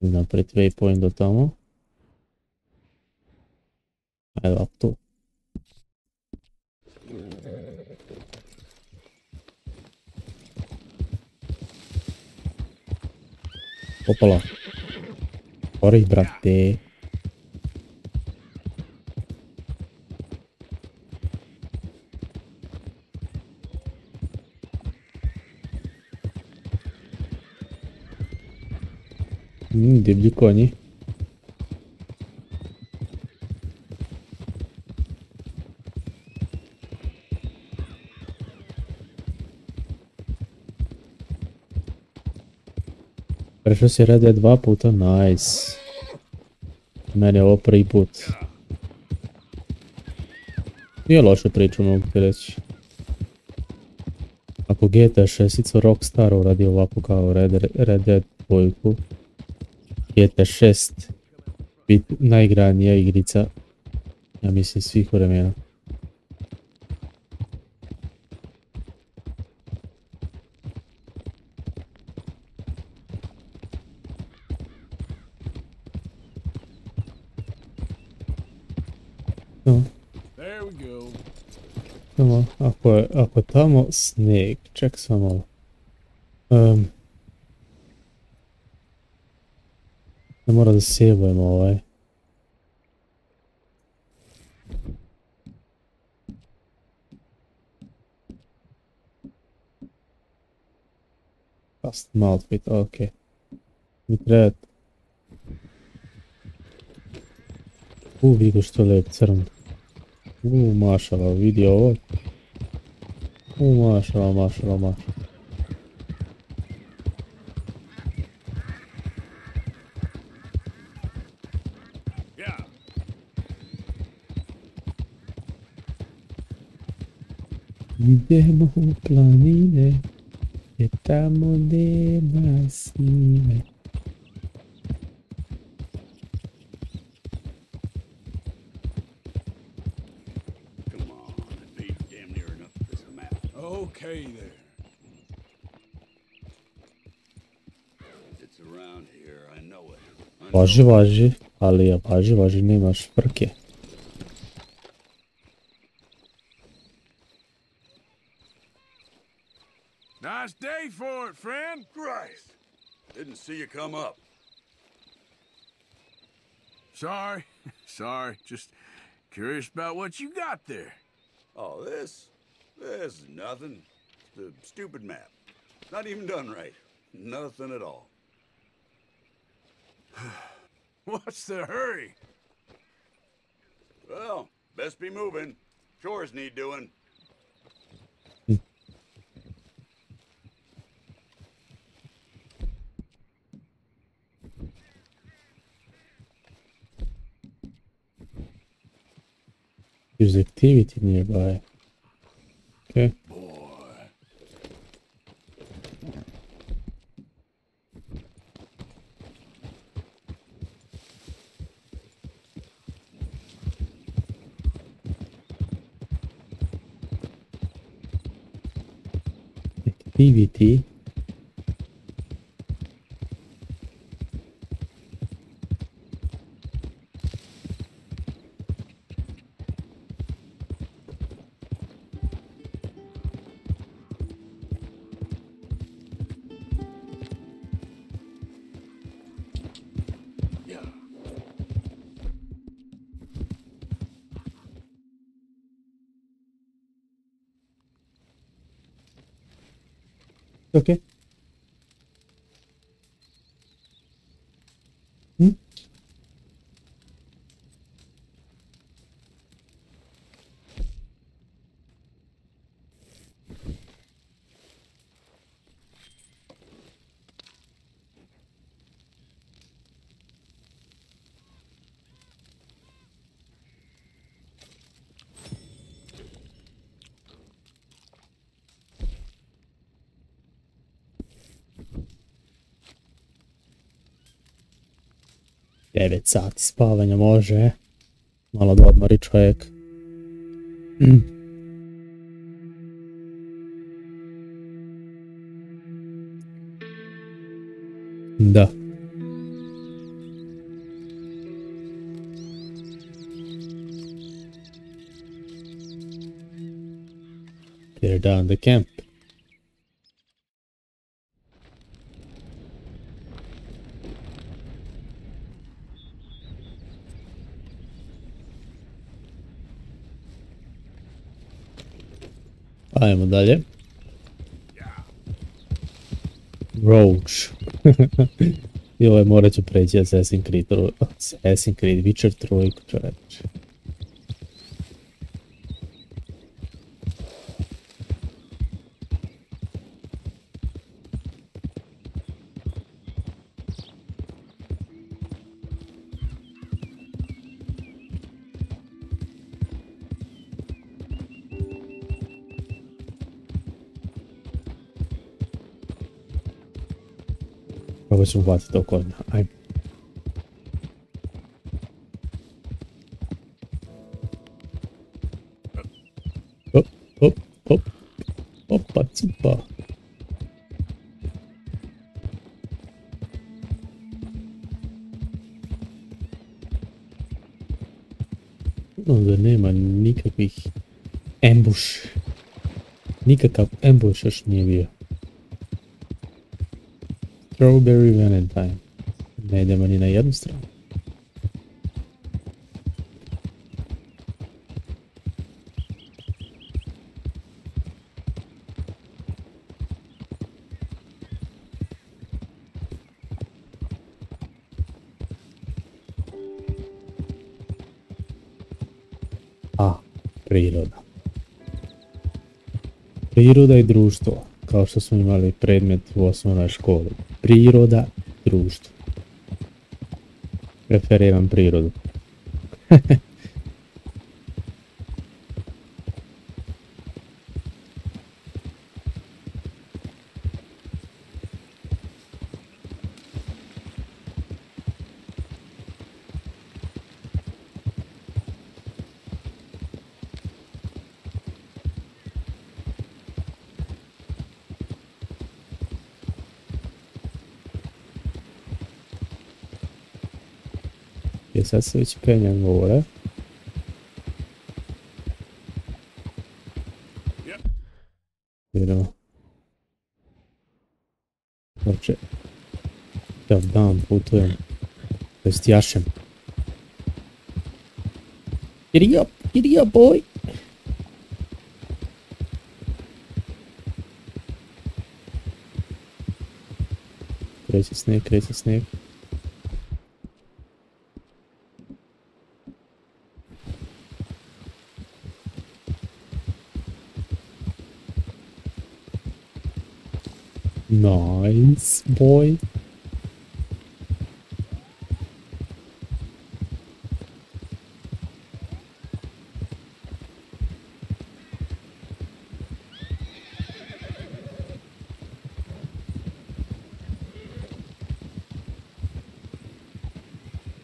Napraviti waypoint do tamo. Ajde up tu. Opala. Ori, brate. divlji konji. Prešao si rade dva puta, najs. Mene je ovo prvi put. Nije loša priča, mogu ti reći. Ako GTA 6 Rockstar uradi ovako kao Red, Dead 2, Hete 6. Bit najigranija igrica. Ja mislim svih vremena. No. Samo, ako je, ako je tamo snijeg, ček samo. Um, Ne mora da sjebujemo ovaj. Custom outfit, ok. Mi treba... U, vidi što je lijep crn. U, mašala, vidi ovo. U, mašala, mašala, mašala. Vivemos o planeta, estamos de vacina. Okay there. It's around here, I know it. Voz, voz. Ali, a voz, voz, nem mais pra quê? Nice day for it, friend. Christ. Didn't see you come up. Sorry. Sorry. Just curious about what you got there. Oh, this? This is nothing. It's a stupid map. Not even done right. Nothing at all. What's the hurry? Well, best be moving. Chores need doing. There's activity nearby. Okay. Activity. OK. 9 sati spavanja može. Malo da odmori čovjek. Da. Tear down the camp. Ajmo dalje. Roach. I ovaj morat ću preći Assassin's Creed, Assassin's Creed, Witcher 3, čovječ. Am să învață tău corna. Hai. Hop, hop, hop. Opa, țipa. Unternehmer, никаких Ambush. Никаков Ambush, аж не верю. Strawberry Valentine. Ne idemo ni na jednu stranu. A, priroda. Priroda i društvo, kao što smo imali predmet u osnovnoj školi. Priroda, društvo. Preferiram prirodu. That's which penyon våre. Blir å Dobrze. Dam, putują. it jest get Giddy up, giddy up, boy! Crazy snake, crazy snake. Boy.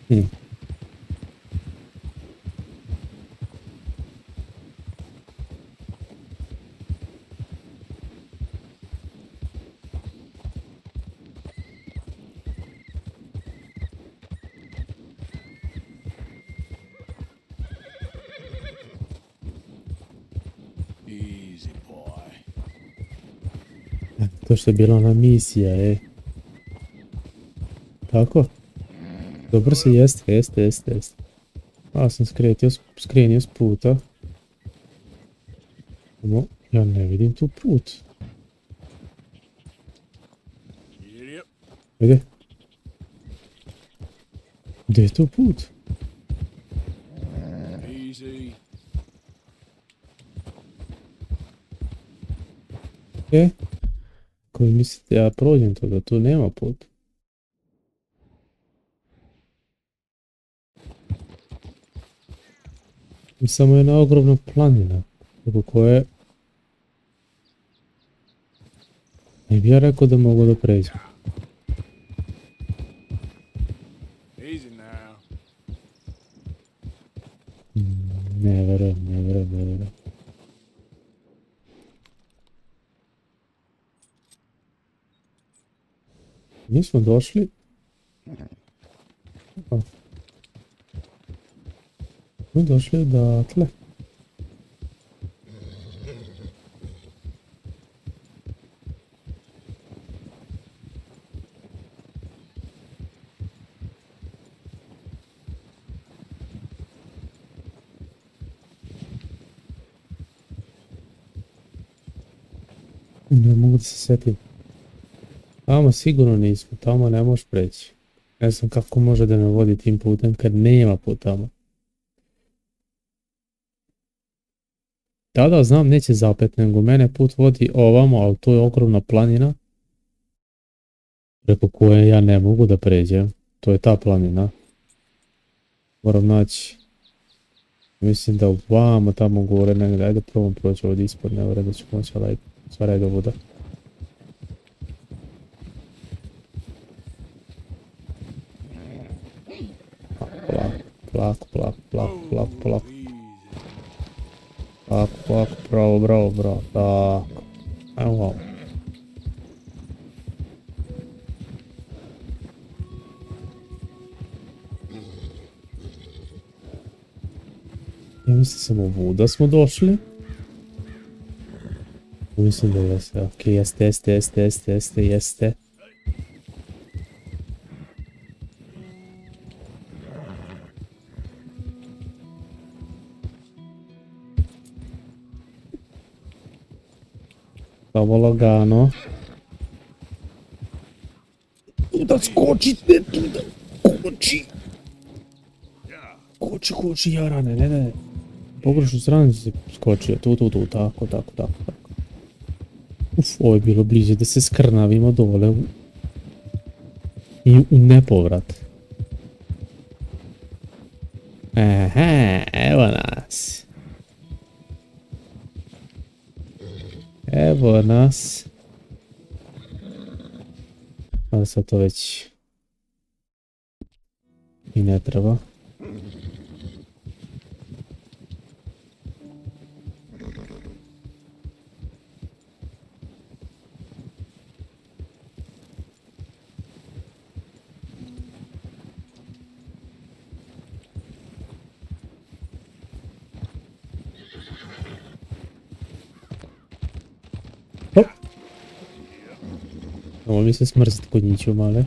Hmm. To što je bila ona misija, e. Tako? Dobro se jeste, jeste, jeste, jeste. Malo sam skretio, skrenio s puta. Samo, ja ne vidim tu put. Ajde. Gdje je tu put? Easy. E? Kako mislite, ja prođem to, da tu nema put. I Samo jedna ogromna planina, kako koje... Ne bi ja rekao da mogu da pređem. Mm, ne verujem, ne verujem, ne verujem. Mi smo došli... O. Mi došli odatle. Ne mogu da se sjetim. Tamo sigurno nismo, tamo ne možeš preći. Ne znam kako može da me vodi tim putem kad nema put tamo. Da, da, znam, neće zapet, nego mene put vodi ovamo, ali to je ogromna planina. Preko koje ja ne mogu da pređem. To je ta planina. Moram naći. Mislim da vamo tamo gore negdje. Ajde probam proći ovdje ispod, ne vjerujem da ću moći, ali ajde, do voda. Polako, polako, polako, polako, polako. Polako, polako, bravo, bravo, bravo, tako. Ajmo malo. Ja mislim samo ovuda smo došli. Mislim da jeste, ok, jeste, jeste, jeste, jeste, jeste, jeste. Samo lagano. Da skočite, tu da koči. Koči, koči, jarane, ne, ne. Pogrešnu stranu se skočio, tu, tu, tu, tako, tako, tako, tako. Uf, ovo je bilo bliže da se skrnavimo dole i u nepovrat. Ali sad to već i ne treba. jest smarzniku nicium, ale...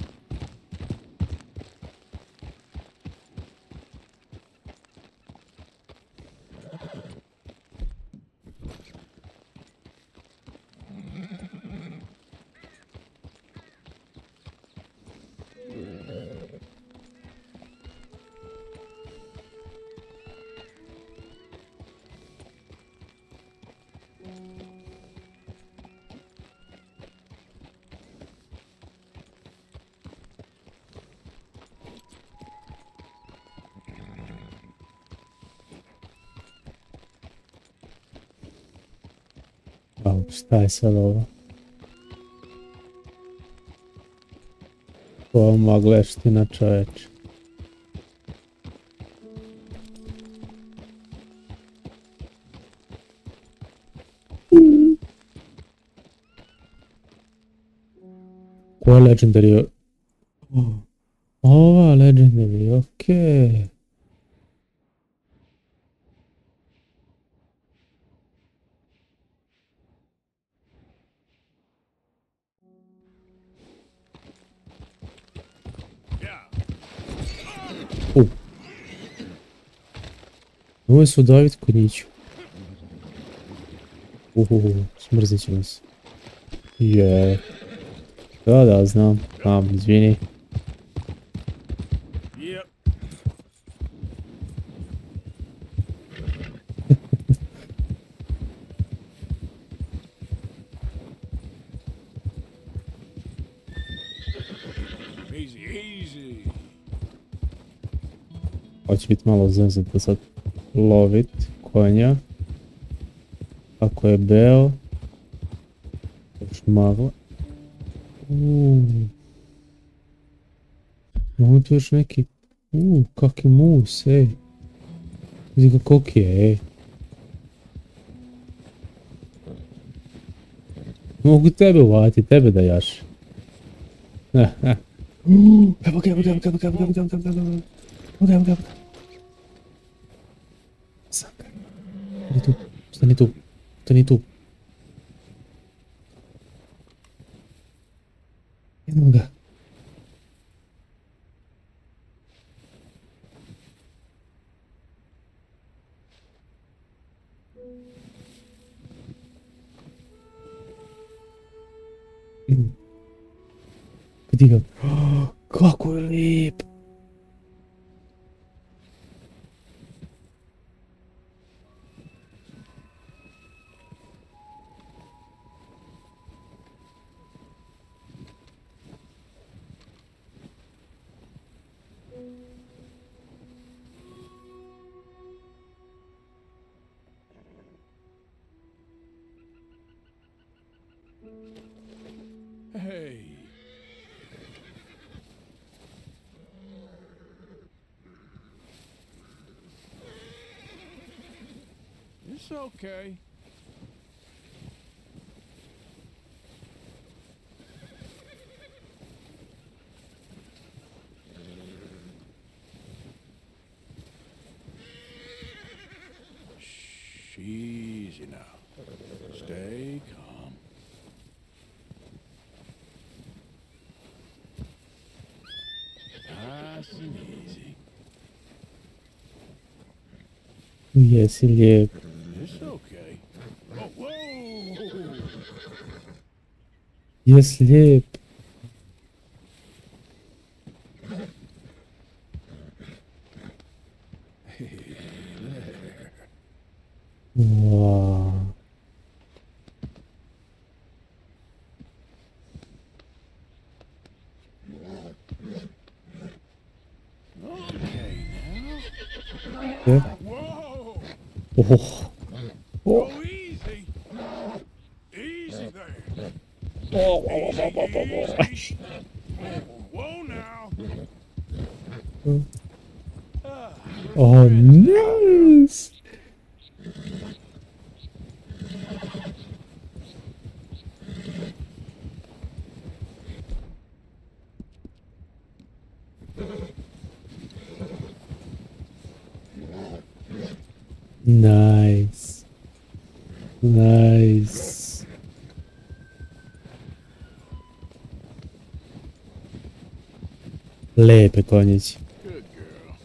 vamos buscar essa nova. Qual Maglestina Church? Qual é legendary? Oh, oh legendary, okay. Konjiću. Uhuhu, smrzit će nas. Je. Da, da, znam. Znam, izvini. Hoće biti malo zeznuto sad lovit konja. Ako je beo. Još magla. Imamo tu još neki... Uuu, kakvi mus, ej. Vidi kako okej. Mogu tebe uvati, tebe da jaš. Eh, eh. Evo ga, evo ga, evo ga, evo ga, evo ga, evo ga, evo ga, evo ga, evo ga, evo ga, evo ga. Saka. Stun itu, stun itu, ya, stun itu. Emang enggak? Hmm. Ketiga. Oh, Gokulip. It's okay. Shh, easy now. Stay calm. Nice and easy. Lijep. It's если Nice. Nice. Lepe girl.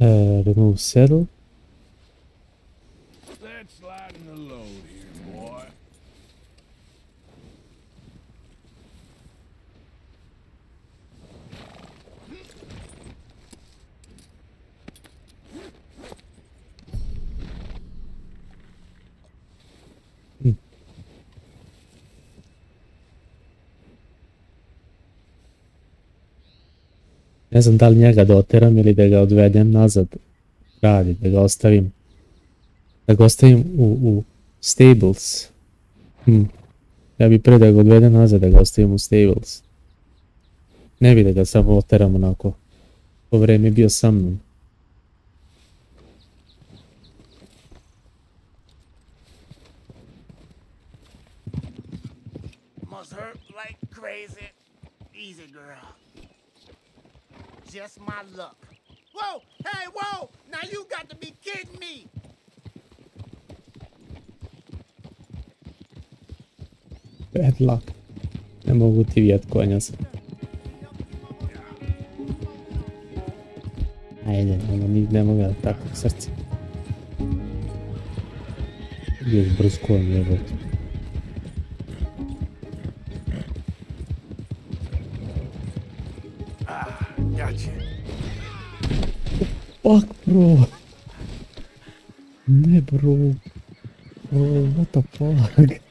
Uh, remove saddle. Let's lighten the load here, boy. Ne znam da li njega da oteram ili da ga odvedem nazad. Radi, da ga ostavim. Da ga ostavim u, u stables. Hm. Ja bi pre da ga odvedem nazad, da ga ostavim u stables. Ne bi da ga samo oteram onako. Po vreme bio sa mnom. Must hurt like crazy. Easy, girl. Just my luck. Whoa! Hey, whoa! Now you got to be kidding me! Bad luck. Не могу тебе отклоняться. Айде, она не, не могла так, кстати. Есть бруском, я вот. Fuck, bro. Ne, bro. Bro, what the fuck?